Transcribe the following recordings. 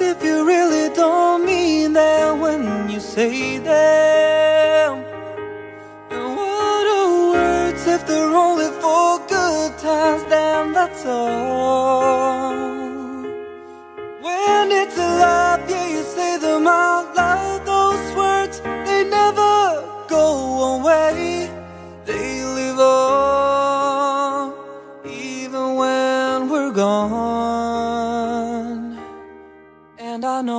If you really don't mean them when you say them? And what are words if they're only for good times? Then that's all. When it's a lie, yeah, you say them out loud. Those words, they never go away. They live on,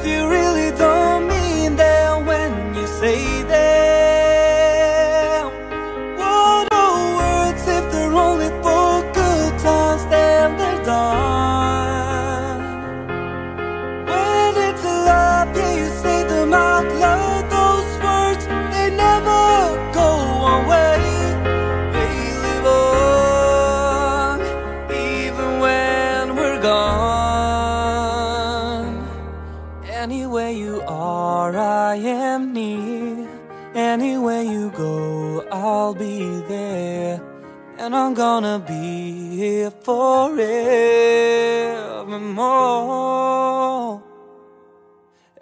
If you really don't I'm gonna be here forevermore.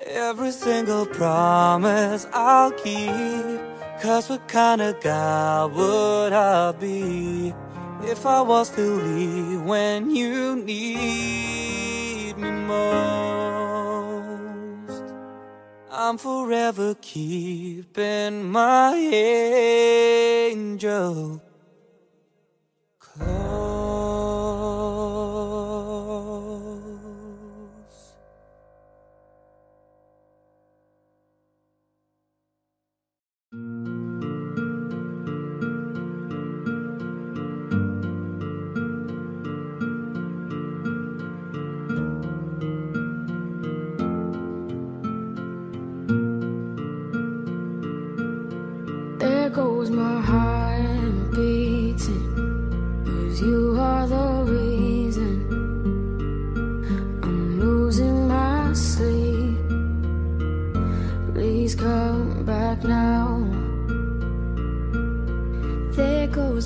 Every single promise I'll keep. Cause what kind of guy would I be if I was to leave when you need me most? I'm forever keeping my angel close. There goes my heart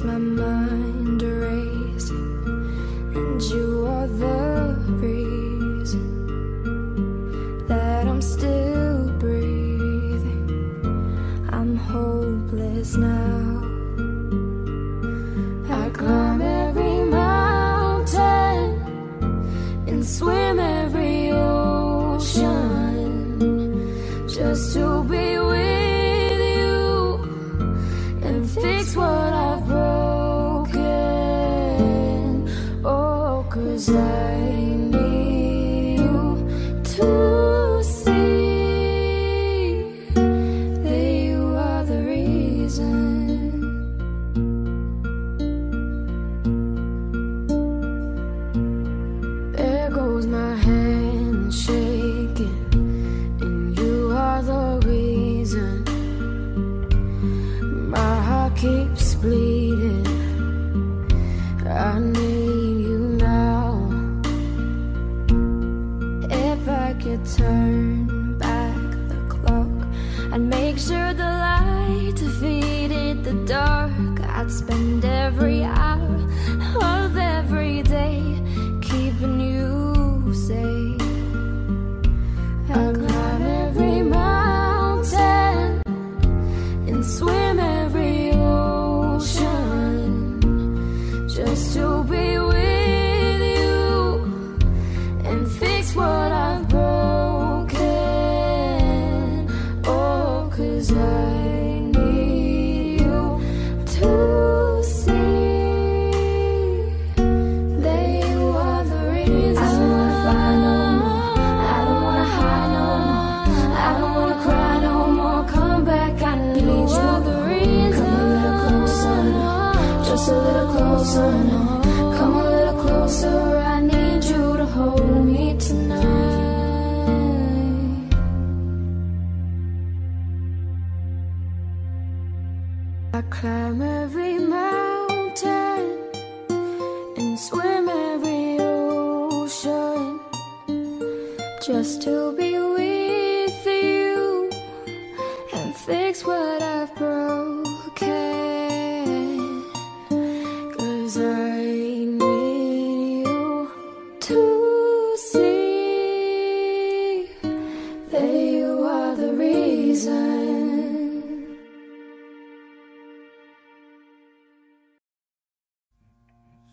My mind racing. And you are the reason that I'm still breathing. I'm hopeless now. I climb every mountain and swim every ocean just to be with you and fix what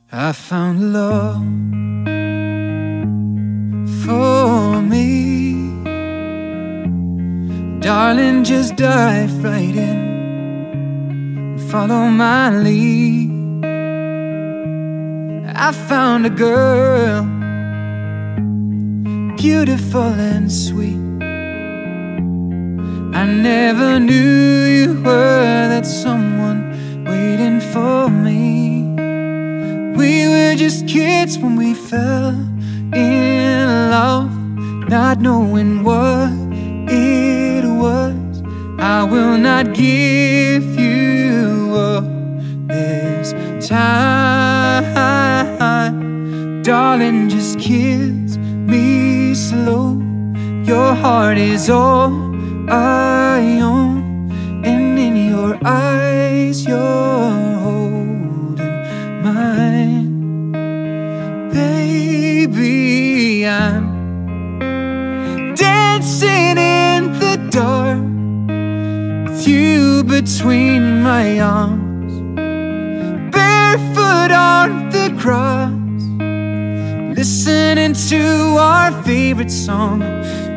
I found love for me. Darling, just dive right in and follow my lead. I found a girl, beautiful and sweet. I never knew you were that someone waiting for me. We were just kids when we fell in love, not knowing what it was. I will not give you up this time, darling. Just kiss me slow. Your heart is all I own, and in your eyes, you're holding mine. Baby, I'm dancing in the dark with you between my arms, barefoot on the grass, listening to our favorite song.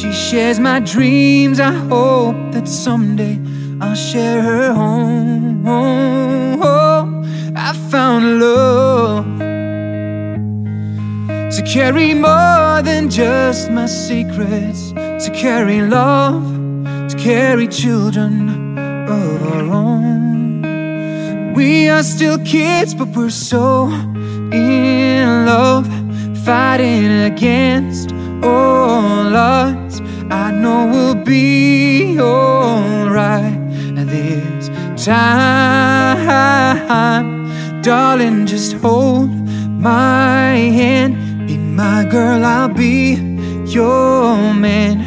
She shares my dreams. I hope that someday I'll share her home. I found love to carry more than just my secrets, to carry love, to carry children of our own. We are still kids, but we're so in love, fighting against all odds. I know we'll be alright this time, darling. Just hold my hand, be my girl, I'll be your man.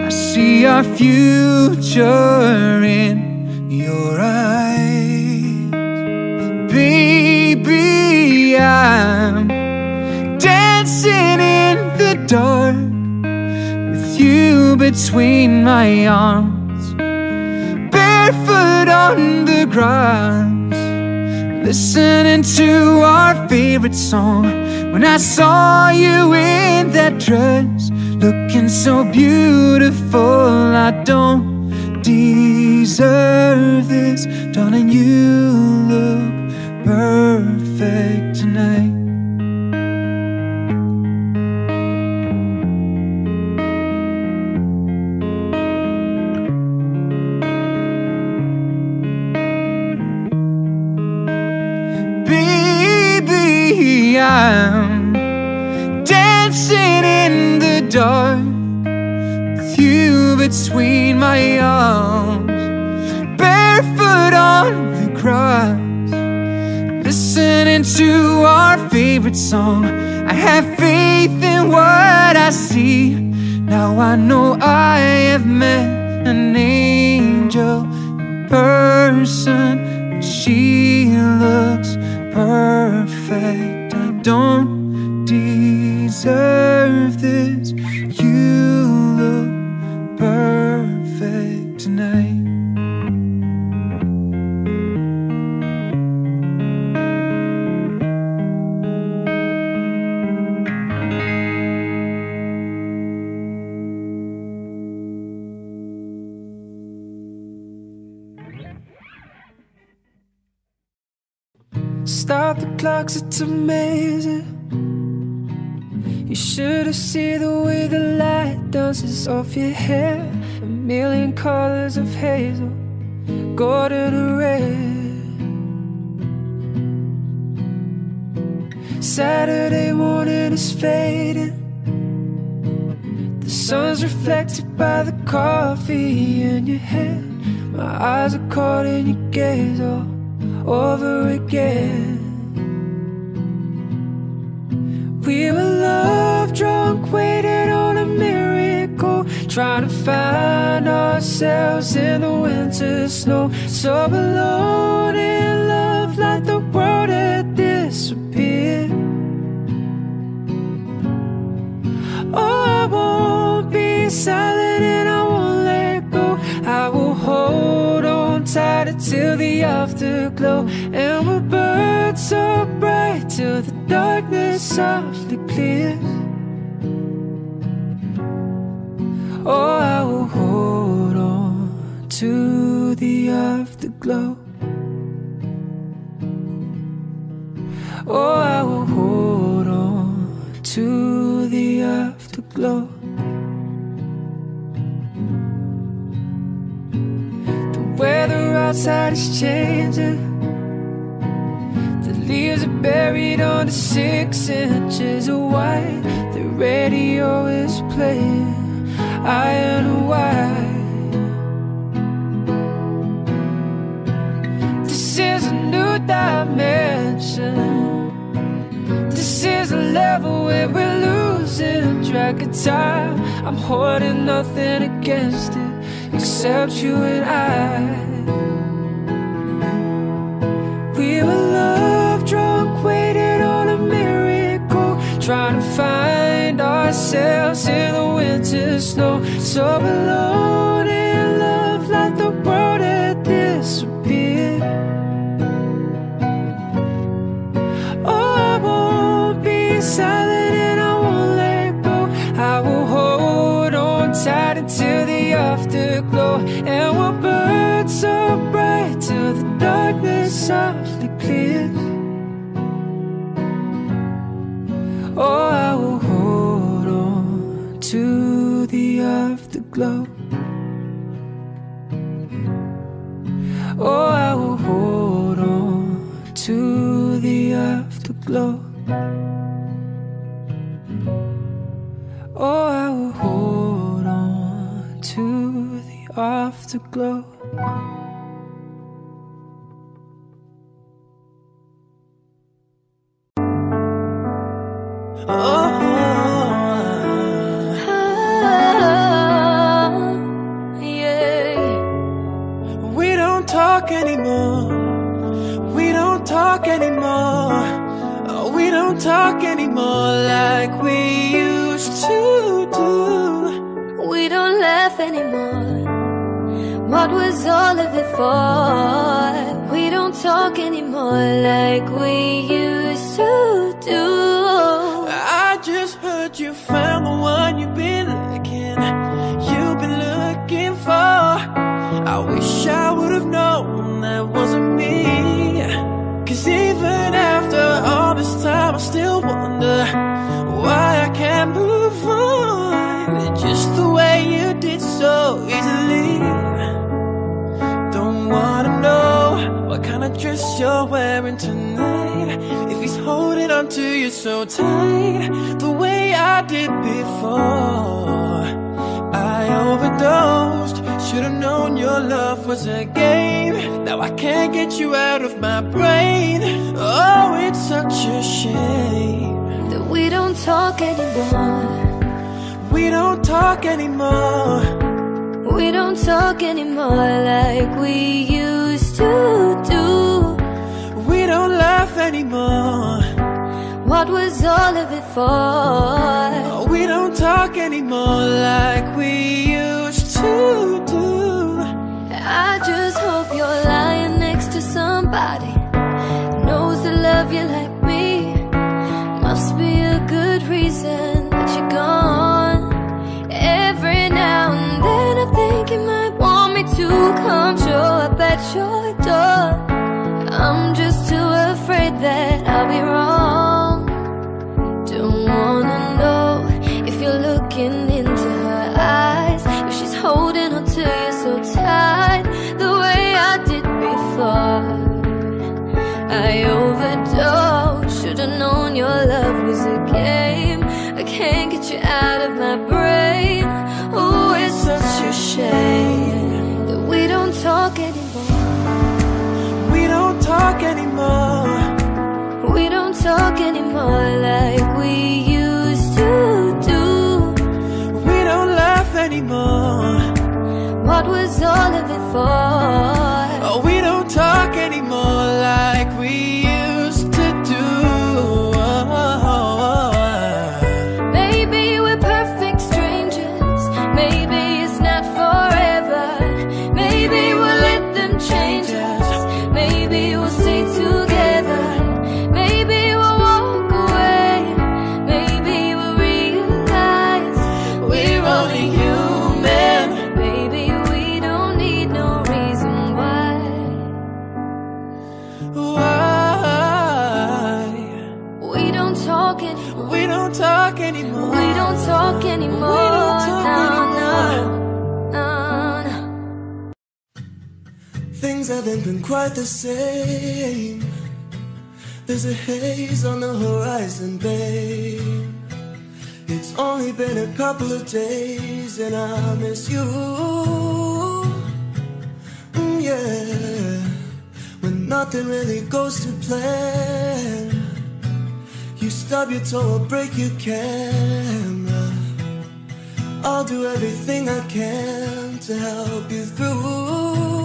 I see our future in your eyes, baby. I'm dancing in the dark between my arms, barefoot on the grass, listening to our favorite song. When I saw you in that dress, looking so beautiful, I don't deserve this, darling. You look perfect tonight. I'm dancing in the dark with you between my arms, barefoot on the grass, listening to our favorite song. I have faith in what I see. Now I know I have met an angel person. She looks perfect. Don't deserve this. Clocks, it's amazing. You should have seen the way the light dances off your hair. A million colors of hazel, golden and red. Saturday morning is fading. The sun's reflected by the coffee in your hand. My eyes are caught in your gaze all over again. We were love drunk, waiting on a miracle, trying to find ourselves in the winter snow. So alone in love, like the world had disappeared. Oh, I won't be silent and I won't let go. I will hold on tight until the afterglow. And we'll burn so bright till the darkness softly clears. Oh, I will hold on to the afterglow. Oh, I will hold on to the afterglow. The weather outside is changing. Leaves are buried under six inches of white. The radio is playing Iron and Wine. This is a new dimension. This is a level where we're losing track of time. I'm holding nothing against it except you and I. ourselves in the winter snow. So alone in love, like the world had disappeared. Oh, I won't be silent and I won't let go. I will hold on tight until the afterglow, and we'll burn so bright till the darkness softly clears. Oh, I afterglow. Oh, I will hold on to the afterglow. Oh, oh, we don't talk anymore. We don't talk anymore. Don't talk anymore like we used to do. We don't laugh anymore. What was all of it for? We don't talk anymore like we used to do. I just heard you found the one you've been looking, you've been looking for. I wish I would wonder why I can't move on just the way you did so easily. Don't wanna know what kind of dress you're wearing tonight. If he's holding on to you so tight, the way I did before. I overdosed, should've known your love was a game. Now I can't get you out of my brain. Oh, it's such a shame. We don't talk anymore. We don't talk anymore. We don't talk anymore like we used to do. We don't laugh anymore. What was all of it for? We don't talk anymore like we used to do. I just hope you're lying next to somebody knows to love you like reason that you're gone. Every now and then I think you might want me to come show up at your door. I'm just too afraid that I'll be wrong. Don't wanna know if you're looking more like we used to do We don't laugh anymore What was all of it for? Oh, we don't talk anymore quite the same. There's a haze on the horizon, babe. It's only been a couple of days and I miss you. Mm, yeah, when nothing really goes to plan. You stub your toe or break your camera. I'll do everything I can to help you through.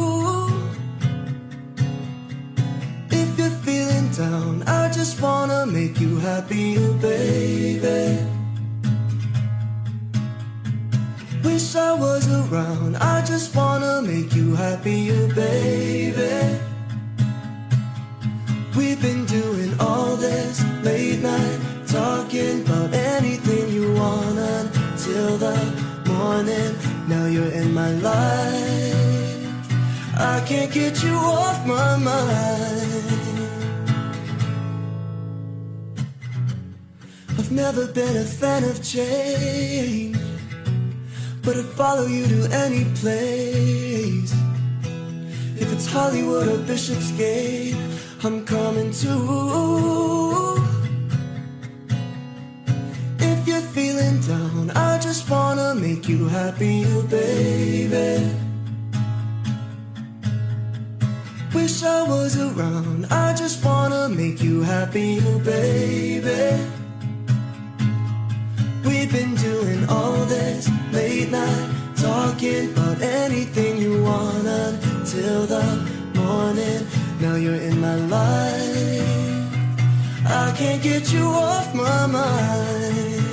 Down, I just wanna make you happy, baby. Wish I was around, I just wanna make you happy, baby. We've been doing all this late night, talking about anything you want until the morning. Now you're in my life. I can't get you off my mind. I've never been a fan of change, but I'd follow you to any place. If it's Hollywood or Bishopsgate, I'm coming too. If you're feeling down, I just wanna make you happy, oh, baby. Wish I was around, I just wanna make you happy, oh, baby. Talking about anything you want until the morning. Now you're in my life. I can't get you off my mind.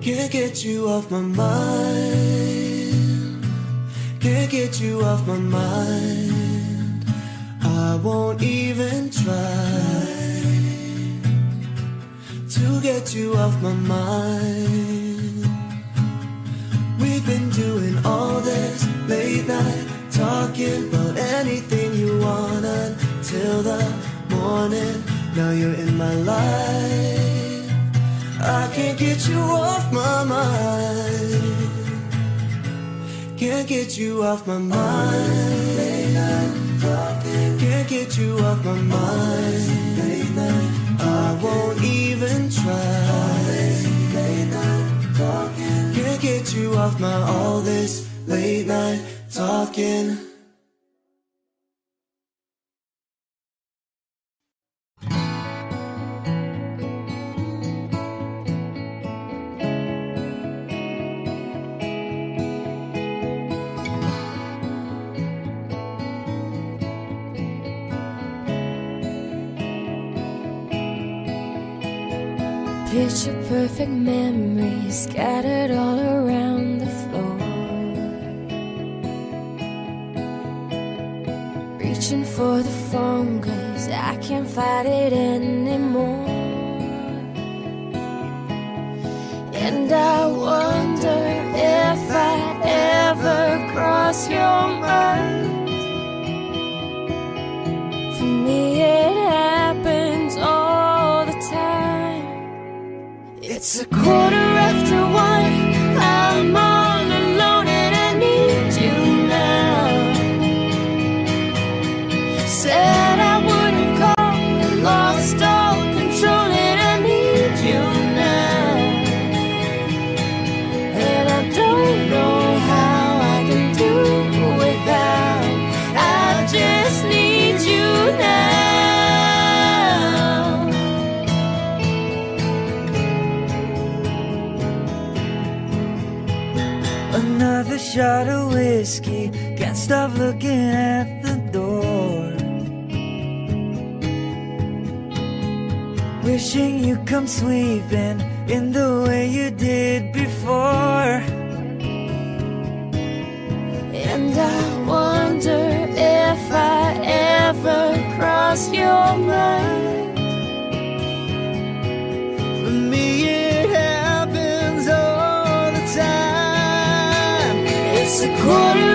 Can't get you off my mind. Can't get you off my mind. I won't even try to get you off my mind. Doing all this late night, talking about anything you want until the morning. Now you're in my life. I can't get you off my mind. Can't get you off my mind. Can't get you off my mind. I won't even try. Can't get you off my all this late night talking. Stop looking at the door. Wishing you come sweeping in the way you did before. And I wonder if I ever cross your mind. For me, it happens all the time. It's a quarter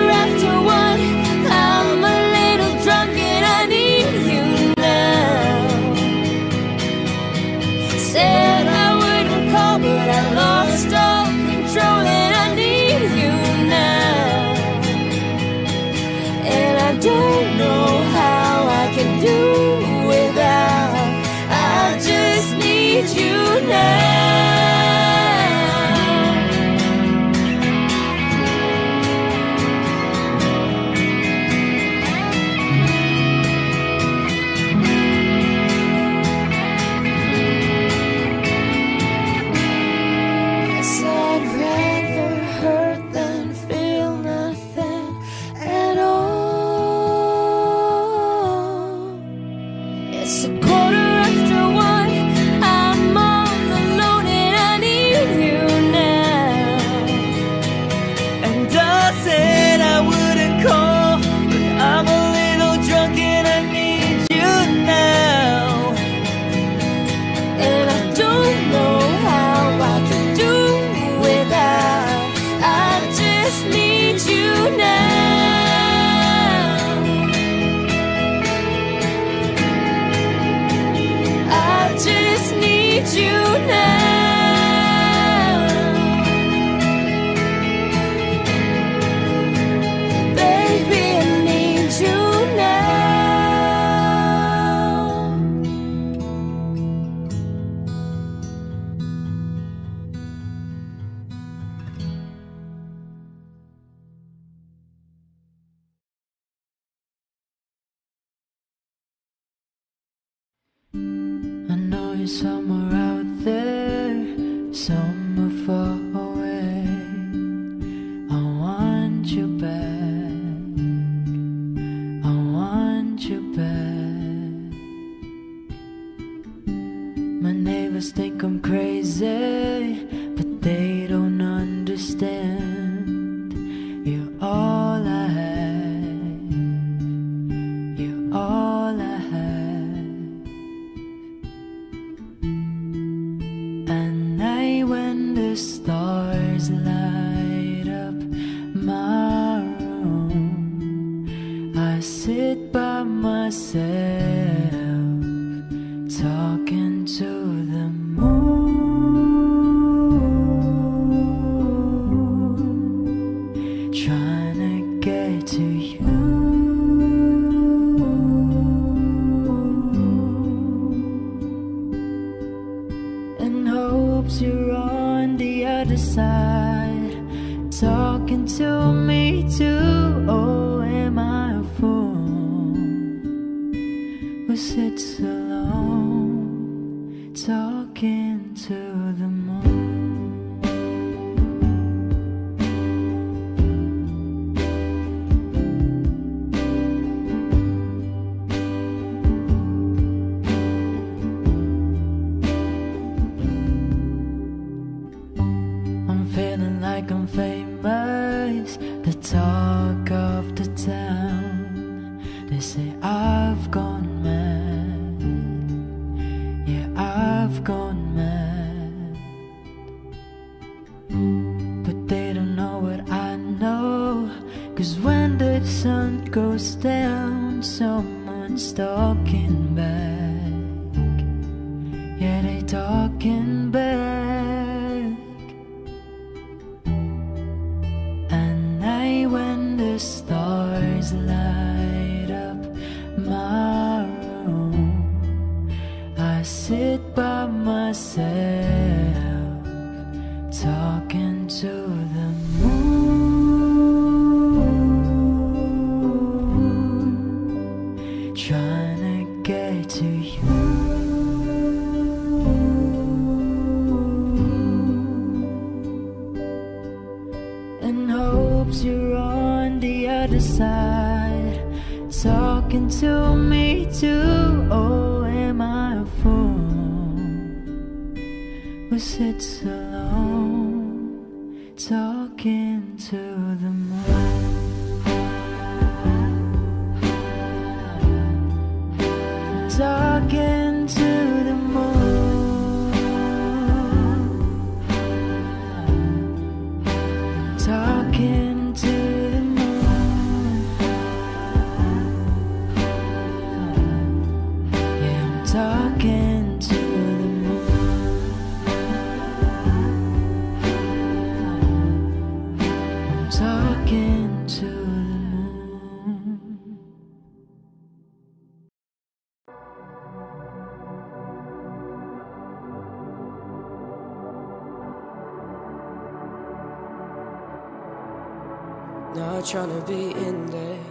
Not trying to be in there,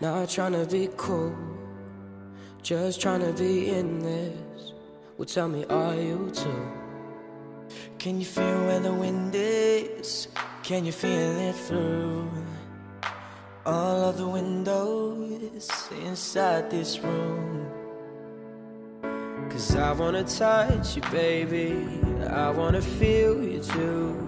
not trying to be cool, just trying to be in this. Well, tell me, are you too? Can you feel where the wind is? Can you feel it through all of the windows inside this room? Cause I wanna touch you, baby. I wanna feel you too.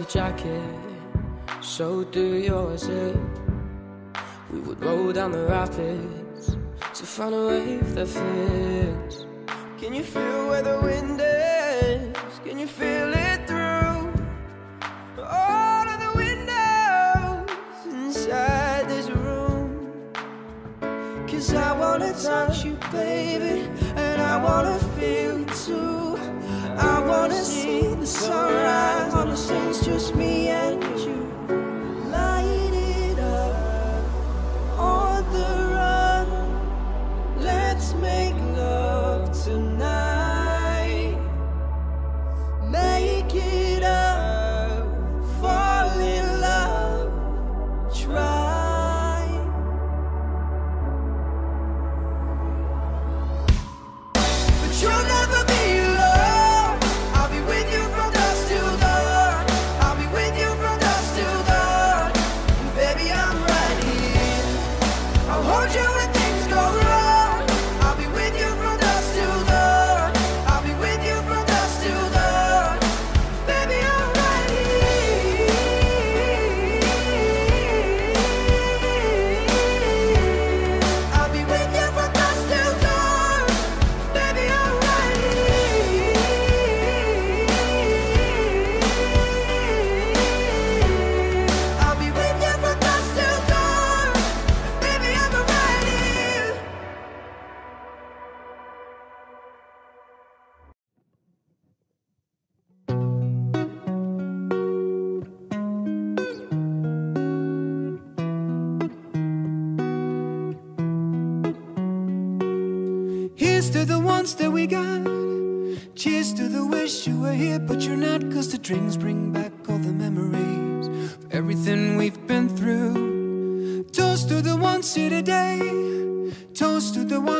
a jacket, so do yours. It. We would roll down the rapids to find a wave that fits. Can you feel where the wind is? Can you feel it through all of the windows inside this room? Cause I wanna touch you, baby, and I wanna feel you too. I wanna see the sunrise on the stage, just me and you.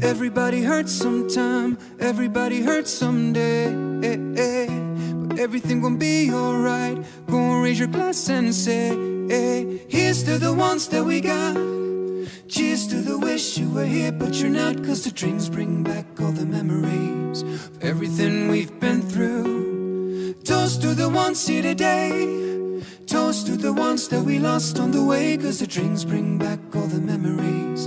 Everybody hurts sometime, everybody hurts someday. But everything gon' be alright. Go and raise your glass and say, Here's to the ones that we got. Cheers to the wish you were here, but you're not. Cause the drinks bring back all the memories of everything we've been through. Toast to the ones here today. Toast to the ones that we lost on the way. Cause the drinks bring back all the memories.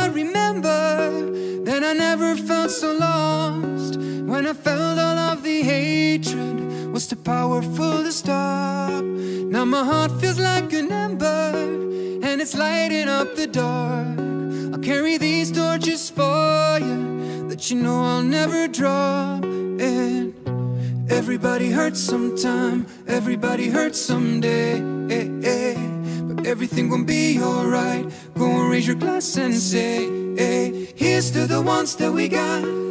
I felt all of the hatred was too powerful to stop. Now my heart feels like an ember and it's lighting up the dark. I'll carry these torches for you that you know I'll never drop. And everybody hurts sometime, everybody hurts someday. But everything gon' be alright. Go and raise your glass and say, here's to the ones that we got.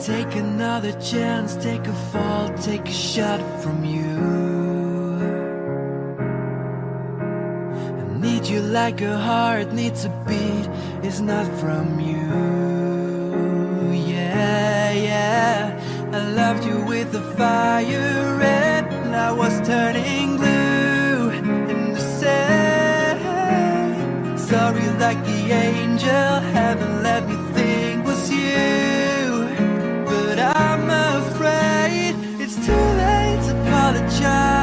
take another chance, take a fall, take a shot from you. I need you like a heart needs a beat, it's not from you. Yeah, yeah. I loved you with a fire red, and I was turning blue. And to say sorry, like the angel, heaven let me think was you. shine.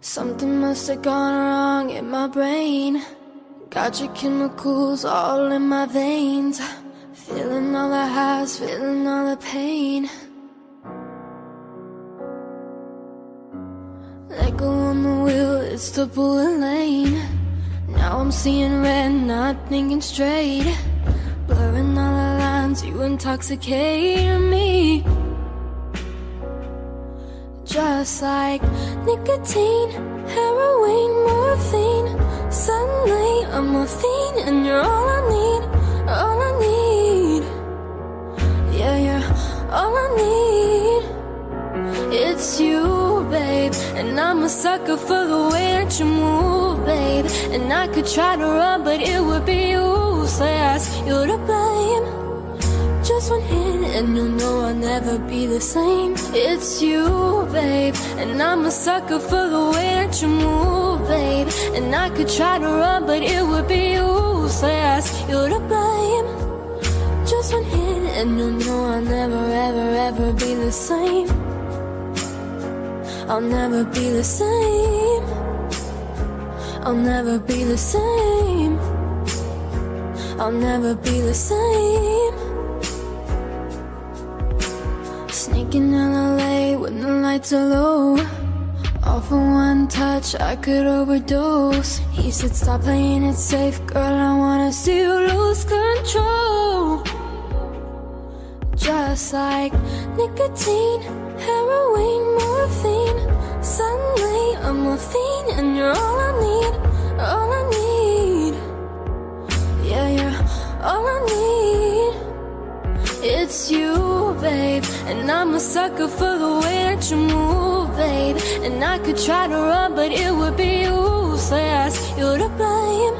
Something must have gone wrong in my brain. Got your chemicals all in my veins. Feeling all the highs, feeling all the pain. Let go on the wheel, it's the bullet lane. Now I'm seeing red, not thinking straight. Blurring all the lines, you intoxicate me. Just like nicotine, heroin, morphine. Suddenly I'm a fiend, and you're all I need, all I need. Yeah, you're all I need. It's you, babe, and I'm a sucker for the way that you move, babe. And I could try to run, but it would be useless. You're to blame. Just one hit, and you'll know I'll never be the same. It's you, babe, and I'm a sucker for the way that you move, babe. And I could try to run, but it would be useless. You're to blame. Just one hit, and you'll know I'll never, ever, ever be the same. I'll never be the same. I'll never be the same. I'll never be the same. Sneaking in LA when the lights are low. All for one touch, I could overdose. He said, Stop playing it safe, girl. I wanna see you lose control. Just like nicotine, heroin, morphine. Suddenly I'm a fiend, and you're all I need, all I need. Yeah, you're all I need. It's you, babe, and I'm a sucker for the way that you move, babe. And I could try to run, but it would be useless. You're to blame.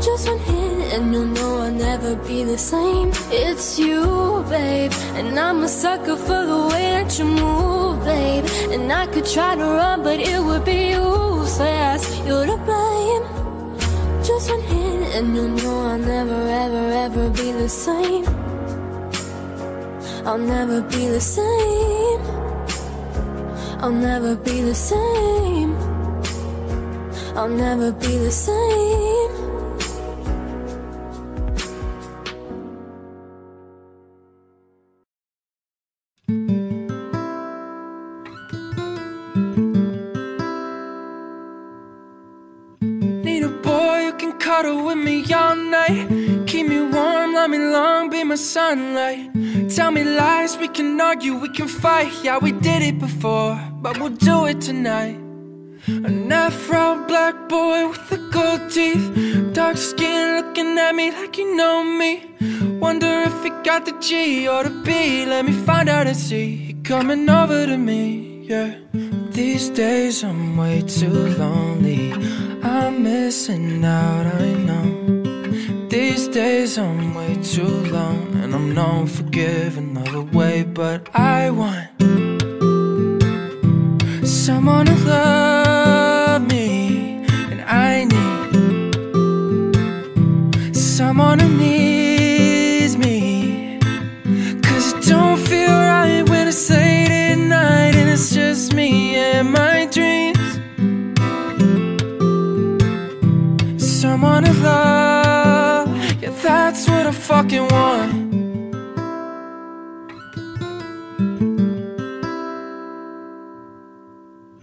Just one hit, and you'll know I'll never be the same. It's you, babe, and I'm a sucker for the way that you move, babe. And I could try to run, but it would be useless. You're to blame. Just one hit, and you'll know I'll never, ever, ever be the same. I'll never be the same. I'll never be the same. I'll never be the same. Need a boy who can cuddle with me all night. Keep me warm, love me long, be my sunlight. Tell me lies, we can argue, we can fight. Yeah, we did it before, but we'll do it tonight. An afro black boy with the gold teeth. Dark skin looking at me like you know me. Wonder if he got the G or the B. Let me find out and see. He coming over to me, yeah. These days I'm way too lonely. I'm missing out, I know. These days I'm way too long, and I'm known for giving all away. But I want someone to love me, and I need someone who needs me. Cause it don't feel right when it's late at night and it's just me and my dreams. Someone to love, that's what I fucking want.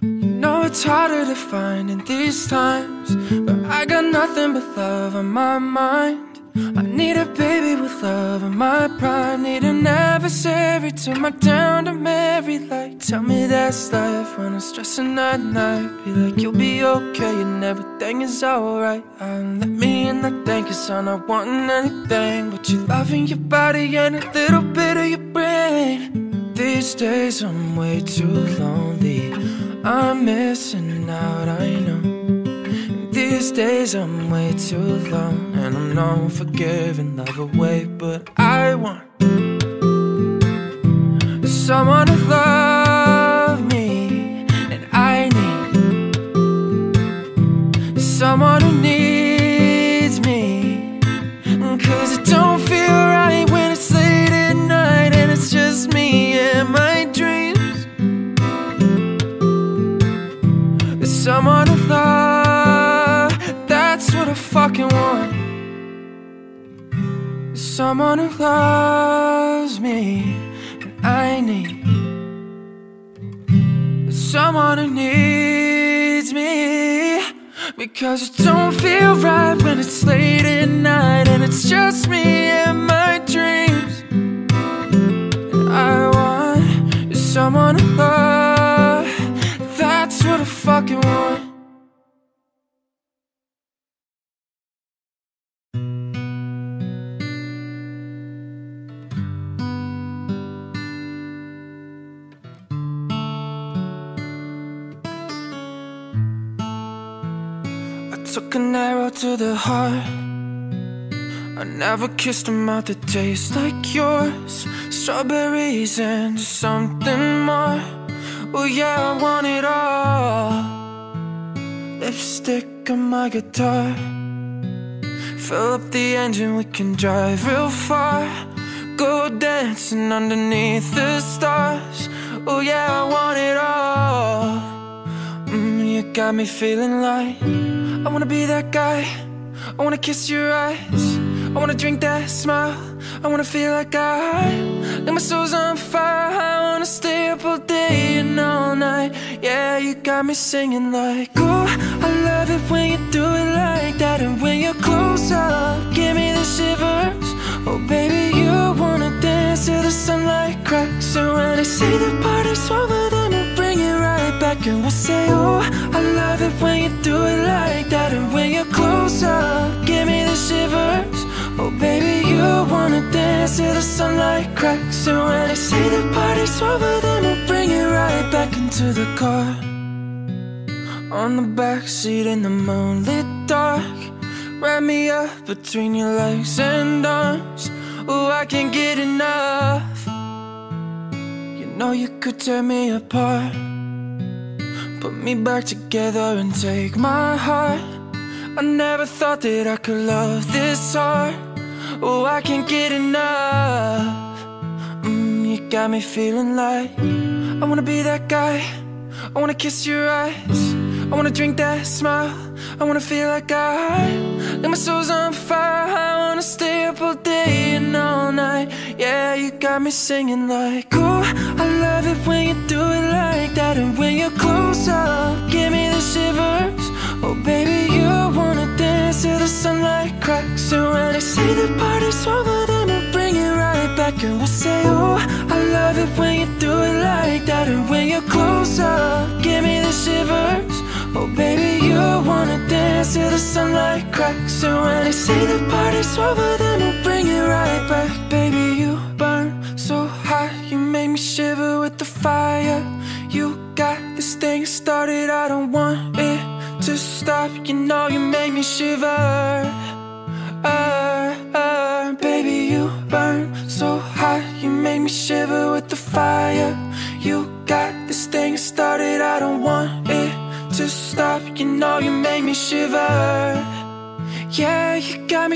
You know it's harder to find in these times, but I got nothing but love on my mind. I need a baby with love on my pride. Need an adversary to my down to Mary. Like, tell me that's life when I'm stressing at night. Be like, you'll be okay and everything is alright. Let me in that thing, cause I'm not wanting anything but you loving your body and a little bit of your brain. These days I'm way too lonely. I'm missing out, I know. These days I'm way too long and I'm known for giving love away, but I want someone to love me, and I need someone someone who loves me, and I need someone who needs me. Because it don't feel right when it's late at night and it's just me and my dreams. And I want someone to love. That's what I fucking want. To the heart. I never kissed a mouth that tastes like yours. Strawberries and something more. Oh, yeah, I want it all. Lipstick on my guitar. Fill up the engine, we can drive real far. Go dancing underneath the stars. Oh, yeah, I want it all. Mm, you got me feeling like I wanna be that guy. I wanna kiss your eyes. I wanna drink that smile. I wanna feel like I, like my soul's on fire. I wanna stay up all day and all night. Yeah, you got me singing like, oh, I love it when you do it like that. And when you're close up, give me the shivers. Oh, baby, you wanna dance till the sunlight cracks. And when they say the party's over, back. And we'll say, oh, I love it when you do it like that. And when you're close up, give me the shivers. Oh, baby, you wanna dance till the sunlight cracks. And when they say the party's over, then we'll bring it right back into the car. On the back seat in the moonlit dark. Wrap me up between your legs and arms. Oh, I can't get enough. You know you could tear me apart. Put me back together and take my heart. I never thought that I could love this hard. Oh, I can't get enough. Mm, you got me feeling like I wanna be that guy. I wanna kiss your eyes. I wanna drink that smile. I wanna feel like I, like my soul's on fire. I wanna stay up all day and all night. Yeah, you got me singing like, oh, I love it when you do it like that. And when you're close up, give me the shivers. Oh, baby, you wanna dance till the sunlight cracks. And when they say the party's over, then we'll bring it right back. And we'll say, oh, I love it when you do it like that. And when you're close up, give me the shivers. Oh, baby, you wanna dance till the sunlight cracks. And when they say the party's over, then we'll bring it right back. Baby, you burn so hot, you make me shiver with the fire. You got this thing started, I don't want it to stop. You know you make me shiver.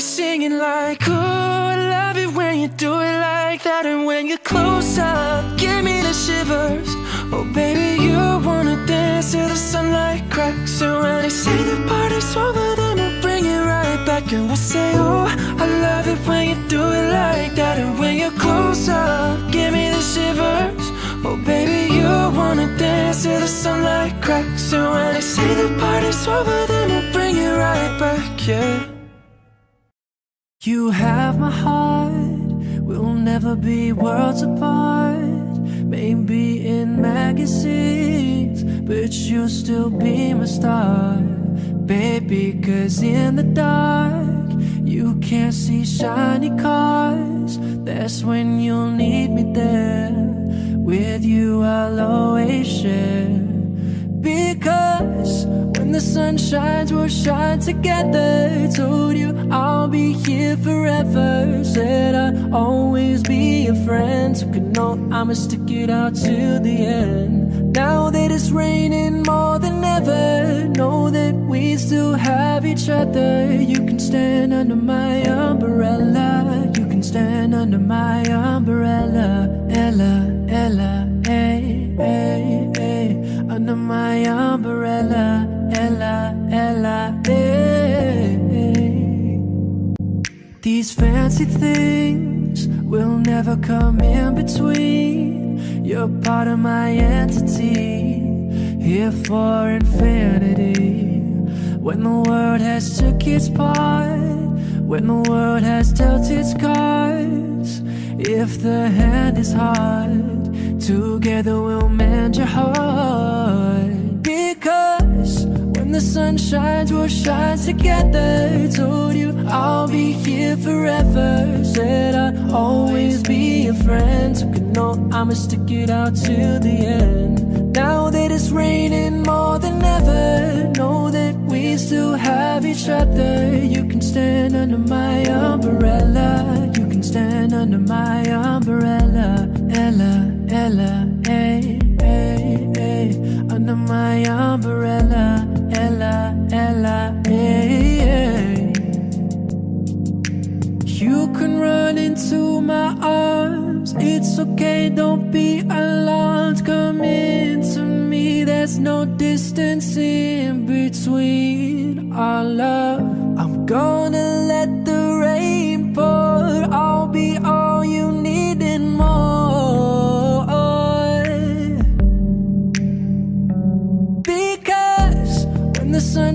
Singing like, oh, I love it when you do it like that. And when you're close up, give me the shivers. Oh, baby, you wanna dance till the sunlight cracks. And when they say the party's over, then we'll bring it right back. And we'll say, oh, I love it when you do it like that. And when you're close up, give me the shivers. Oh, baby, you wanna dance till the sunlight cracks. And when they say the party's over, then we'll bring it right back, yeah. You have my heart, we'll never be worlds apart. Maybe in magazines, but you'll still be my star. Baby, cause in the dark, you can't see shiny cars. That's when you'll need me there. With you, I'll always share. Because the sun shines, we'll shine together. Told you I'll be here forever. Said I'll always be a friend. Took a note, I'ma stick it out till the end. Now that it's raining more than ever, know that we still have each other. You can stand under my umbrella. You can stand under my umbrella. Ella, Ella, hey, hey, hey. Under my umbrella, Ella, Ella, hey, hey. These fancy things will never come in between. You're part of my entity, here for infinity. When the world has took its part, when the world has dealt its cards, if the hand is hard, together we'll mend your heart. The sun shines, we'll shine together. Told you I'll be here forever. Said I'd always be a friend. Took a note, I'ma stick it out till the end. Now that it's raining more than ever, know that we still have each other. You can stand under my umbrella. You can stand under my umbrella. Ella, Ella, hey, hey, hey. Under my umbrella. You can run into my arms. It's okay, don't be alarmed. Come into me, there's no distance in between our love. I'm gonna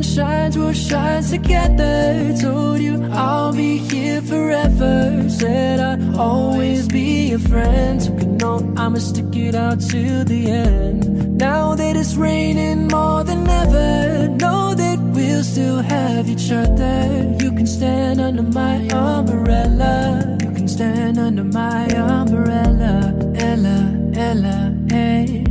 sun shines, we'll shine together. Told you I'll be here forever. Said I'd always be a friend. Took a note, I'ma stick it out till the end. Now that it's raining more than ever, know that we'll still have each other. You can stand under my umbrella. You can stand under my umbrella. Ella, Ella, hey.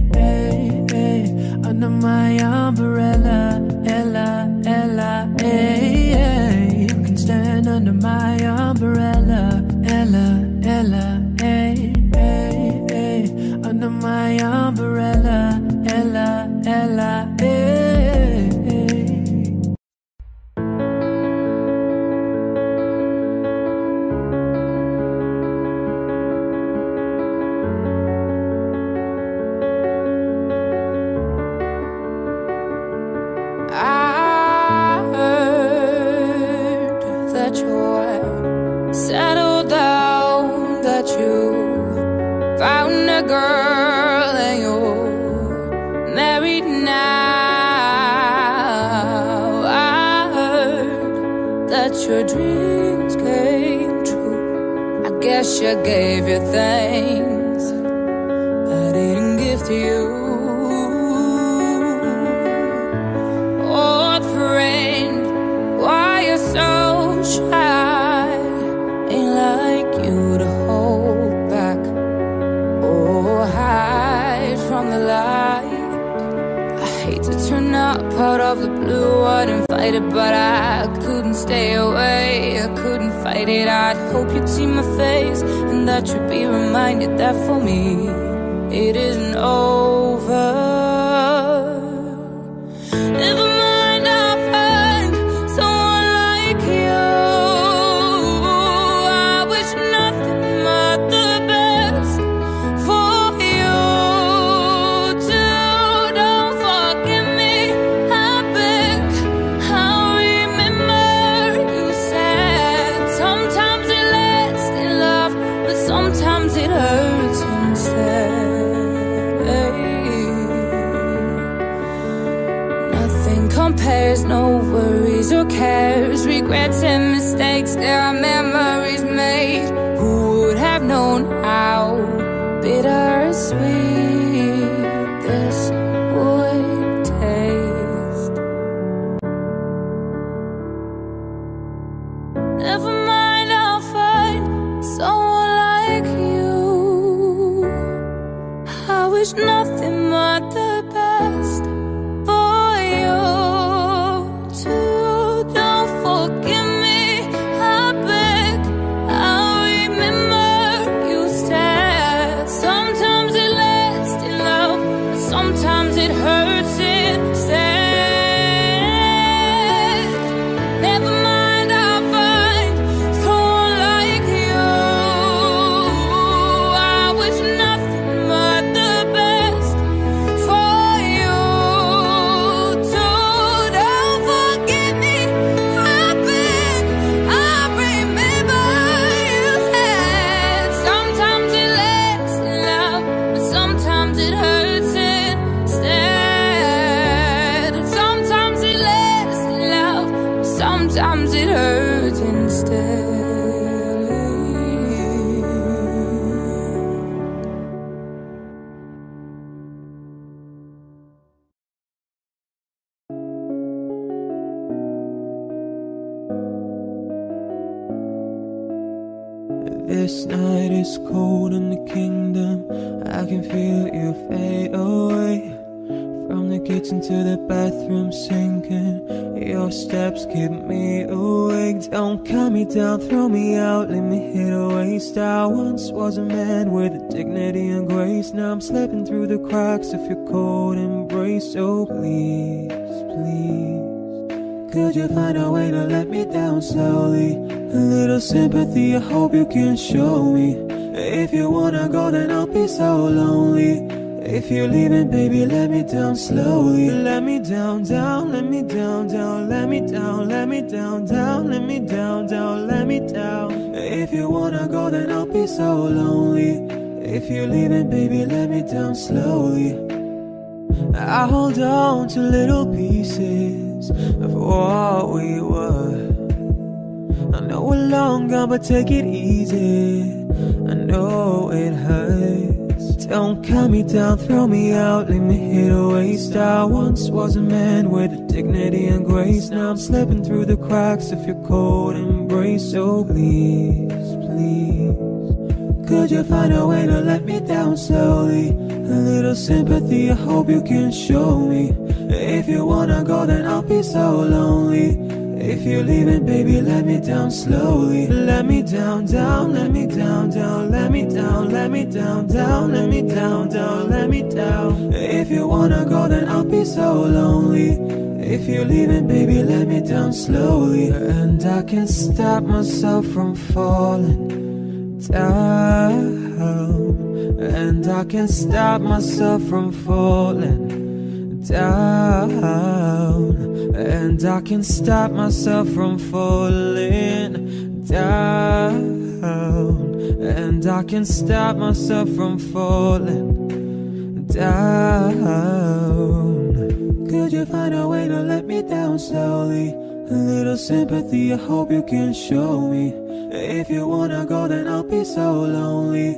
Under my umbrella. Ella, Ella, hey, hey. You can stand under my umbrella. Ella, Ella, hey, hey, hey. Under my umbrella. Ella, Ella, hey, true. I gave you things I didn't give to you. Old friend, why you so shy? Ain't like you to hold back or hide from the light. I hate to turn up out of the blue, I it, but I couldn't stay away. It. I'd hope you'd see my face and that you'd be reminded that for me it isn't over. Sympathy, I hope you can show me. If you wanna go, then I'll be so lonely. If you're leaving, baby, let me down slowly. Let me down, down, let me down, down, let me down, let me down, down, let me down, down, let me down. If you wanna go, then I'll be so lonely. If you're leaving, baby, let me down slowly. I hold on to little pieces of what we were. We're long gone, but take it easy. I know it hurts. Don't cut me down, throw me out, leave me here to waste. I once was a man with dignity and grace. Now I'm slipping through the cracks of your cold embrace. So please, please. Could you find a way to let me down slowly? A little sympathy, I hope you can show me. If you wanna go, then I'll be so lonely. If you're leaving, baby, let me down slowly. Let me down, down, let me down, down, let me down, let me down, down, let me down, down, let me down. If you wanna go, then I'll be so lonely. If you're leaving, baby, let me down slowly. And I can stop myself from falling down. And I can stop myself from falling down. And I can stop myself from falling down. And I can stop myself from falling down. Could you find a way to let me down slowly? A little sympathy, I hope you can show me. If you wanna go, then I'll be so lonely.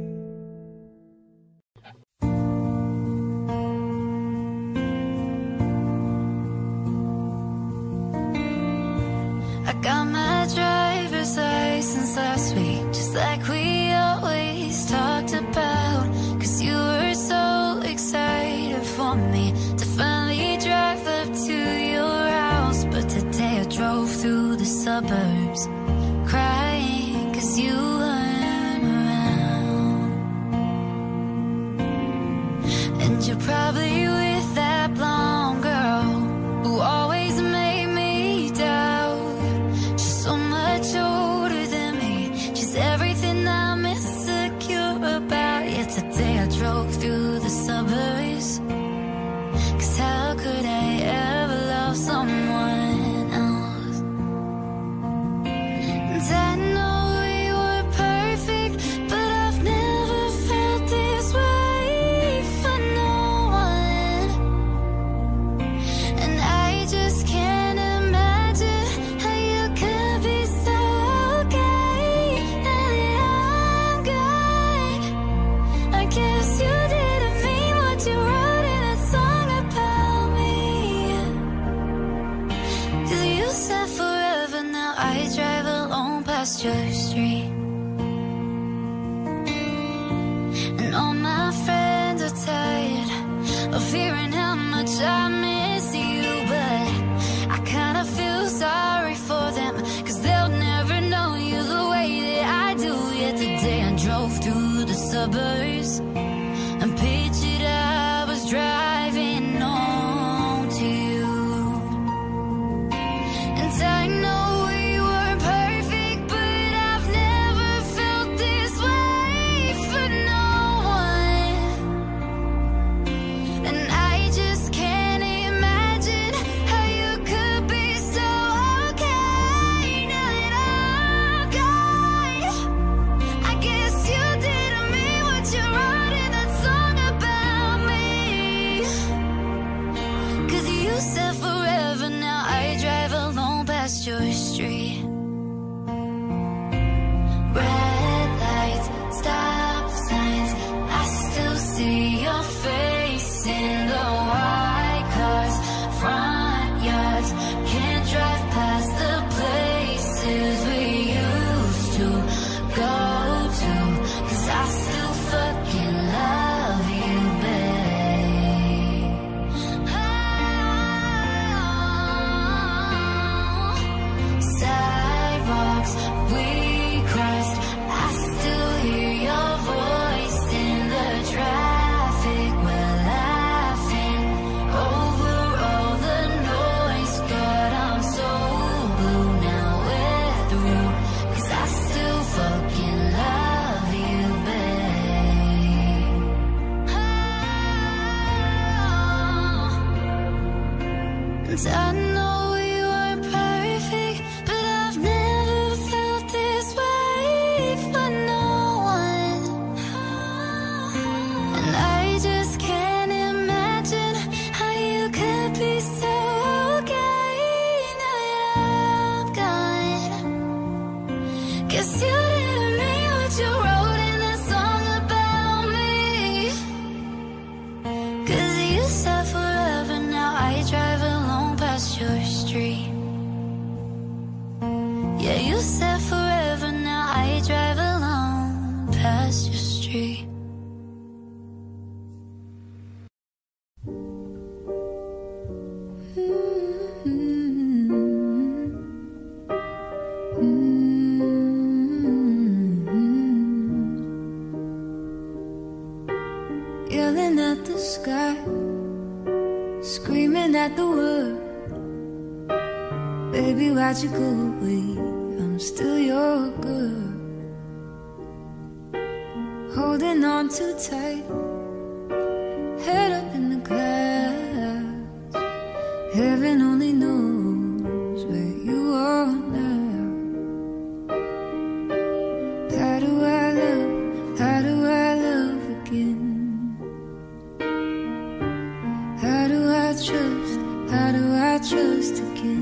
How do I trust again?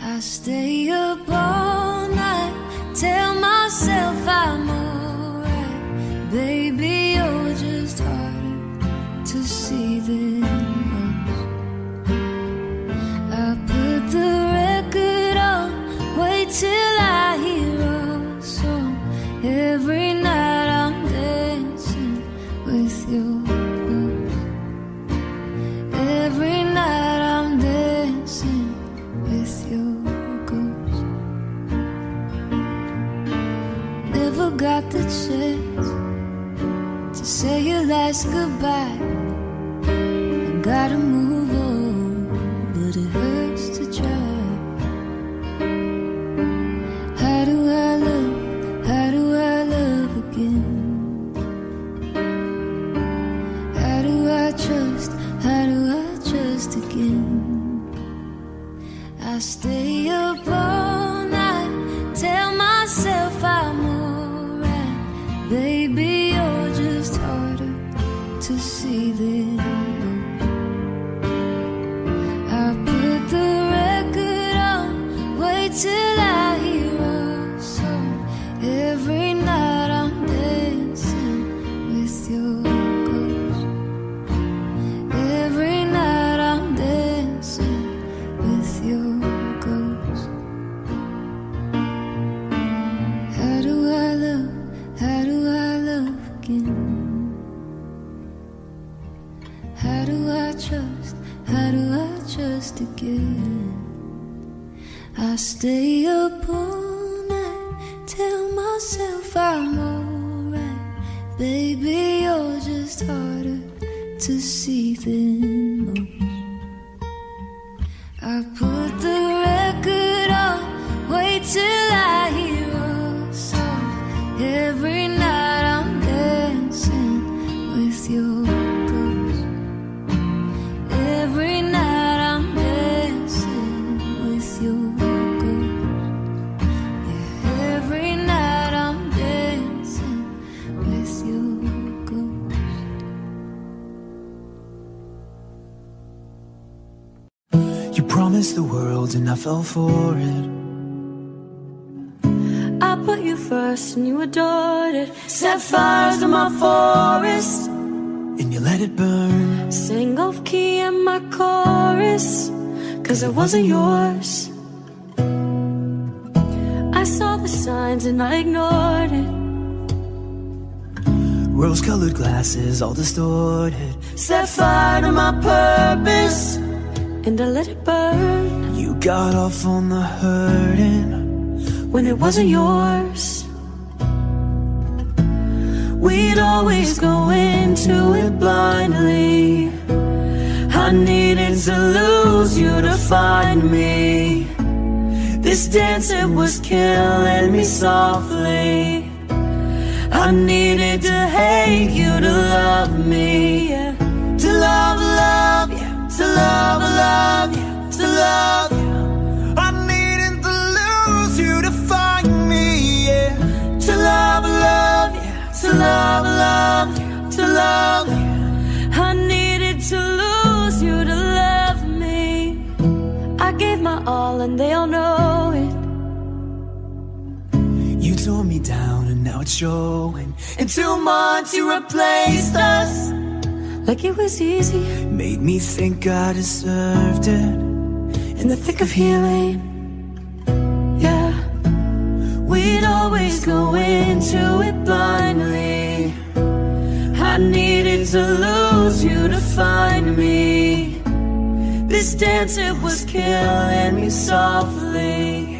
I stay above. last goodbye. fell for it. I put you first and you adored it. Set fires to my forest and you let it burn. Sing off key in my chorus, cause it wasn't yours. I saw the signs and I ignored it. Rose colored glasses, all distorted. Set fire to my purpose, and I let it burn got off on the hurting when it wasn't yours. We'd always go into it blindly. I needed to lose you to find me. This dance it was killing me softly. I needed to hate you to love me. Yeah. To love, love you. Yeah. To love, love you. Yeah. To love. To love, love to love. I needed to lose you to love me. I gave my all and they all know it. You tore me down and now it's showing. In two months you replaced us. Like it was easy. Made me think I deserved it. In the thick of healing. Always go into it blindly. I needed to lose you to find me. This dance, it was killing me softly.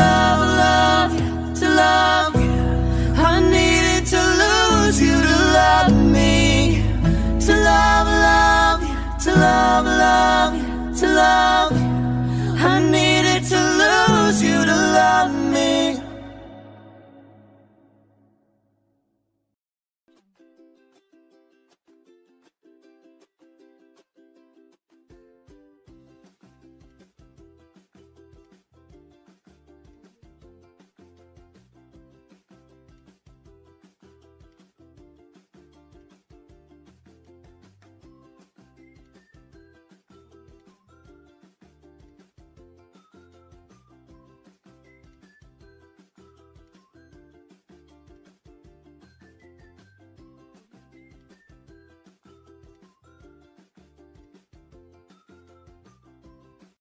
love, love you, to love you. I needed to lose you to love me. To love, love you, to love, love you, to love you. I needed to lose you to love me.